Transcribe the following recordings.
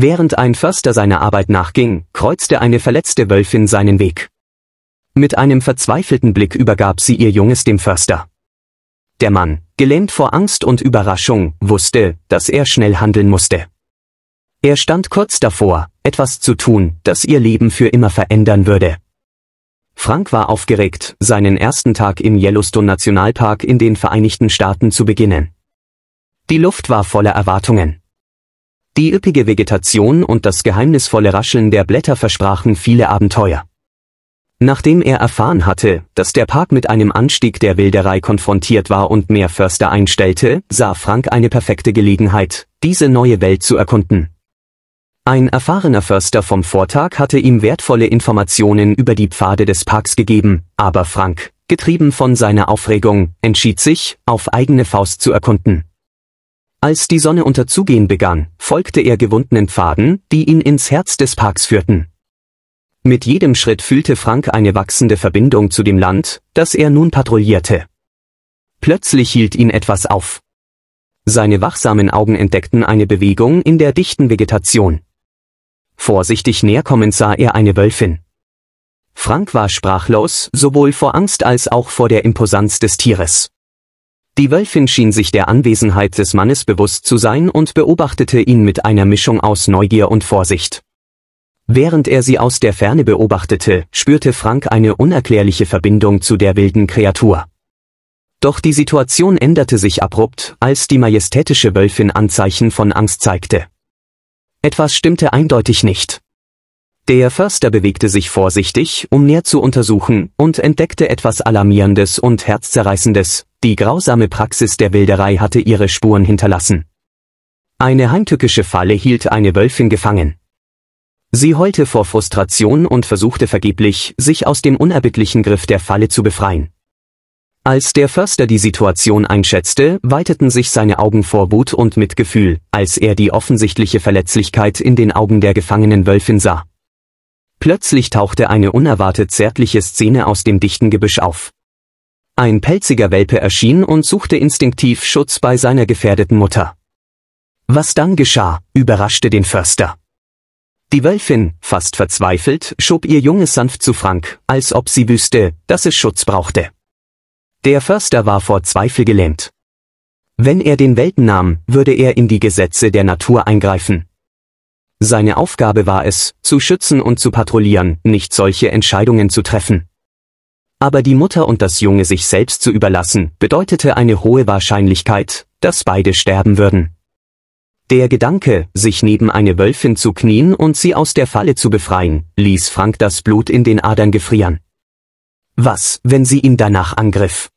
Während ein Förster seiner Arbeit nachging, kreuzte eine verletzte Wölfin seinen Weg. Mit einem verzweifelten Blick übergab sie ihr Junges dem Förster. Der Mann, gelähmt vor Angst und Überraschung, wusste, dass er schnell handeln musste. Er stand kurz davor, etwas zu tun, das ihr Leben für immer verändern würde. Frank war aufgeregt, seinen ersten Tag im Yellowstone Nationalpark in den Vereinigten Staaten zu beginnen. Die Luft war voller Erwartungen. Die üppige Vegetation und das geheimnisvolle Rascheln der Blätter versprachen viele Abenteuer. Nachdem er erfahren hatte, dass der Park mit einem Anstieg der Wilderei konfrontiert war und mehr Förster einstellte, sah Frank eine perfekte Gelegenheit, diese neue Welt zu erkunden. Ein erfahrener Förster vom Vortag hatte ihm wertvolle Informationen über die Pfade des Parks gegeben, aber Frank, getrieben von seiner Aufregung, entschied sich, auf eigene Faust zu erkunden. Als die Sonne unterzugehen begann, folgte er gewundenen Pfaden, die ihn ins Herz des Parks führten. Mit jedem Schritt fühlte Frank eine wachsende Verbindung zu dem Land, das er nun patrouillierte. Plötzlich hielt ihn etwas auf. Seine wachsamen Augen entdeckten eine Bewegung in der dichten Vegetation. Vorsichtig näherkommend sah er eine Wölfin. Frank war sprachlos, sowohl vor Angst als auch vor der Imposanz des Tieres. Die Wölfin schien sich der Anwesenheit des Mannes bewusst zu sein und beobachtete ihn mit einer Mischung aus Neugier und Vorsicht. Während er sie aus der Ferne beobachtete, spürte Frank eine unerklärliche Verbindung zu der wilden Kreatur. Doch die Situation änderte sich abrupt, als die majestätische Wölfin Anzeichen von Angst zeigte. Etwas stimmte eindeutig nicht. Der Förster bewegte sich vorsichtig, um näher zu untersuchen, und entdeckte etwas Alarmierendes und Herzzerreißendes, die grausame Praxis der Wilderei hatte ihre Spuren hinterlassen. Eine heimtückische Falle hielt eine Wölfin gefangen. Sie heulte vor Frustration und versuchte vergeblich, sich aus dem unerbittlichen Griff der Falle zu befreien. Als der Förster die Situation einschätzte, weiteten sich seine Augen vor Wut und Mitgefühl, als er die offensichtliche Verletzlichkeit in den Augen der gefangenen Wölfin sah. Plötzlich tauchte eine unerwartet zärtliche Szene aus dem dichten Gebüsch auf. Ein pelziger Welpe erschien und suchte instinktiv Schutz bei seiner gefährdeten Mutter. Was dann geschah, überraschte den Förster. Die Wölfin, fast verzweifelt, schob ihr Junges sanft zu Frank, als ob sie wüsste, dass es Schutz brauchte. Der Förster war vor Zweifel gelähmt. Wenn er den Welten nahm, würde er in die Gesetze der Natur eingreifen. Seine Aufgabe war es, zu schützen und zu patrouillieren, nicht solche Entscheidungen zu treffen. Aber die Mutter und das Junge sich selbst zu überlassen, bedeutete eine hohe Wahrscheinlichkeit, dass beide sterben würden. Der Gedanke, sich neben eine Wölfin zu knien und sie aus der Falle zu befreien, ließ Frank das Blut in den Adern gefrieren. Was, wenn sie ihn danach angriff?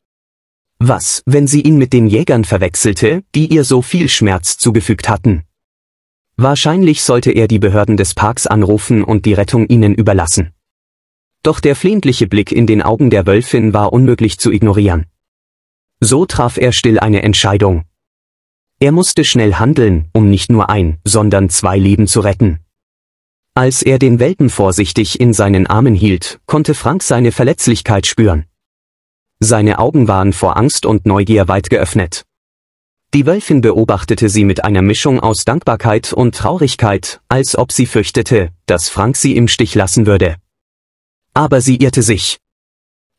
Was, wenn sie ihn mit den Jägern verwechselte, die ihr so viel Schmerz zugefügt hatten? Wahrscheinlich sollte er die Behörden des Parks anrufen und die Rettung ihnen überlassen. Doch der flehentliche Blick in den Augen der Wölfin war unmöglich zu ignorieren. So traf er still eine Entscheidung, er musste schnell handeln, um nicht nur ein, sondern zwei Leben zu retten. Als er den Welpen vorsichtig in seinen Armen hielt, konnte Frank seine Verletzlichkeit spüren. Seine Augen waren vor Angst und Neugier weit geöffnet. Die Wölfin beobachtete sie mit einer Mischung aus Dankbarkeit und Traurigkeit, als ob sie fürchtete, dass Frank sie im Stich lassen würde. Aber sie irrte sich.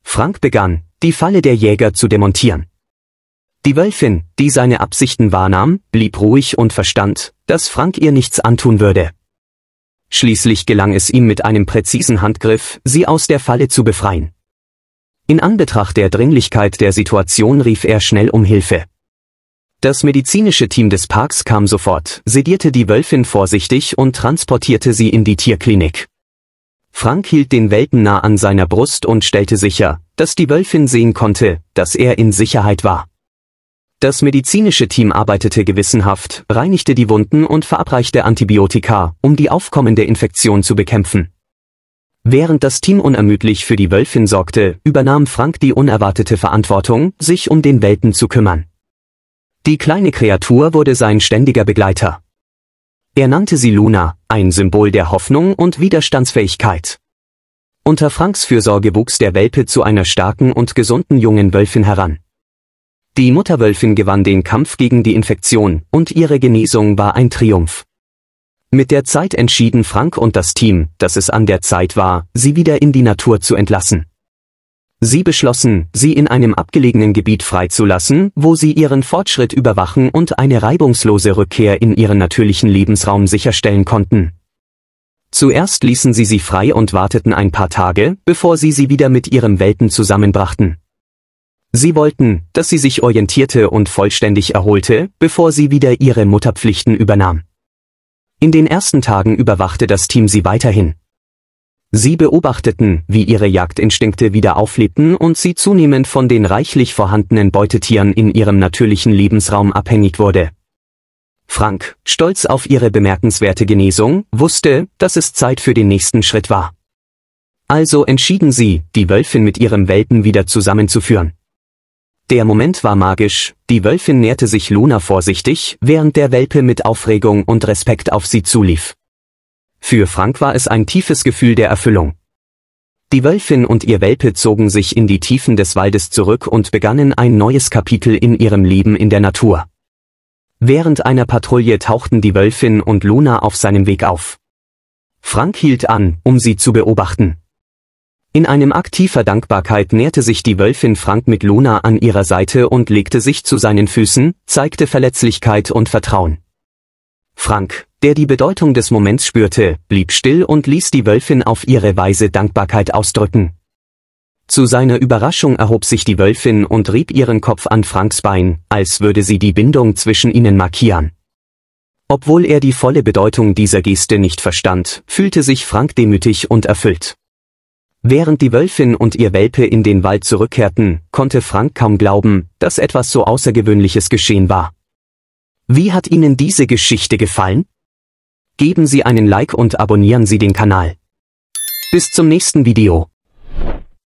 Frank begann, die Falle der Jäger zu demontieren. Die Wölfin, die seine Absichten wahrnahm, blieb ruhig und verstand, dass Frank ihr nichts antun würde. Schließlich gelang es ihm mit einem präzisen Handgriff, sie aus der Falle zu befreien. In Anbetracht der Dringlichkeit der Situation rief er schnell um Hilfe. Das medizinische Team des Parks kam sofort, sedierte die Wölfin vorsichtig und transportierte sie in die Tierklinik. Frank hielt den Welpen nah an seiner Brust und stellte sicher, dass die Wölfin sehen konnte, dass er in Sicherheit war. Das medizinische Team arbeitete gewissenhaft, reinigte die Wunden und verabreichte Antibiotika, um die aufkommende Infektion zu bekämpfen. Während das Team unermüdlich für die Wölfin sorgte, übernahm Frank die unerwartete Verantwortung, sich um den Welpen zu kümmern. Die kleine Kreatur wurde sein ständiger Begleiter. Er nannte sie Luna, ein Symbol der Hoffnung und Widerstandsfähigkeit. Unter Franks Fürsorge wuchs der Welpe zu einer starken und gesunden jungen Wölfin heran. Die Mutterwölfin gewann den Kampf gegen die Infektion und ihre Genesung war ein Triumph. Mit der Zeit entschieden Frank und das Team, dass es an der Zeit war, sie wieder in die Natur zu entlassen. Sie beschlossen, sie in einem abgelegenen Gebiet freizulassen, wo sie ihren Fortschritt überwachen und eine reibungslose Rückkehr in ihren natürlichen Lebensraum sicherstellen konnten. Zuerst ließen sie sie frei und warteten ein paar Tage, bevor sie sie wieder mit ihrem Welpen zusammenbrachten. Sie wollten, dass sie sich orientierte und vollständig erholte, bevor sie wieder ihre Mutterpflichten übernahm. In den ersten Tagen überwachte das Team sie weiterhin. Sie beobachteten, wie ihre Jagdinstinkte wieder auflebten und sie zunehmend von den reichlich vorhandenen Beutetieren in ihrem natürlichen Lebensraum abhängig wurde. Frank, stolz auf ihre bemerkenswerte Genesung, wusste, dass es Zeit für den nächsten Schritt war. Also entschieden sie, die Wölfin mit ihrem Welpen wieder zusammenzuführen. Der Moment war magisch, die Wölfin näherte sich Luna vorsichtig, während der Welpe mit Aufregung und Respekt auf sie zulief. Für Frank war es ein tiefes Gefühl der Erfüllung. Die Wölfin und ihr Welpe zogen sich in die Tiefen des Waldes zurück und begannen ein neues Kapitel in ihrem Leben in der Natur. Während einer Patrouille tauchten die Wölfin und Luna auf seinem Weg auf. Frank hielt an, um sie zu beobachten. In einem Akt tiefer Dankbarkeit näherte sich die Wölfin Frank mit Luna an ihrer Seite und legte sich zu seinen Füßen, zeigte Verletzlichkeit und Vertrauen. Frank, der die Bedeutung des Moments spürte, blieb still und ließ die Wölfin auf ihre Weise Dankbarkeit ausdrücken. Zu seiner Überraschung erhob sich die Wölfin und rieb ihren Kopf an Franks Bein, als würde sie die Bindung zwischen ihnen markieren. Obwohl er die volle Bedeutung dieser Geste nicht verstand, fühlte sich Frank demütig und erfüllt. Während die Wölfin und ihr Welpe in den Wald zurückkehrten, konnte Frank kaum glauben, dass etwas so Außergewöhnliches geschehen war. Wie hat Ihnen diese Geschichte gefallen? Geben Sie einen Like und abonnieren Sie den Kanal. Bis zum nächsten Video.